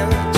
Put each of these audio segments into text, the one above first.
spirit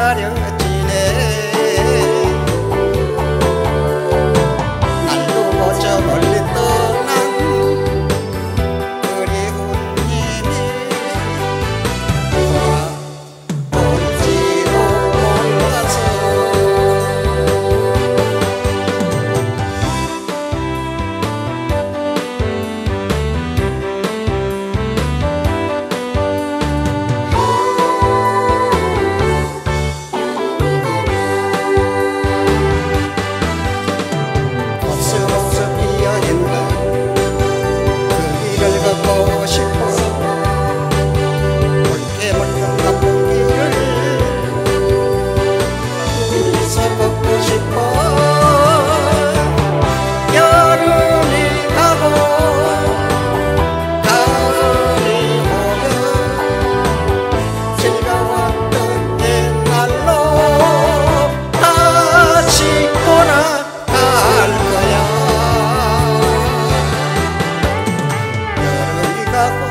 啊 사랑하고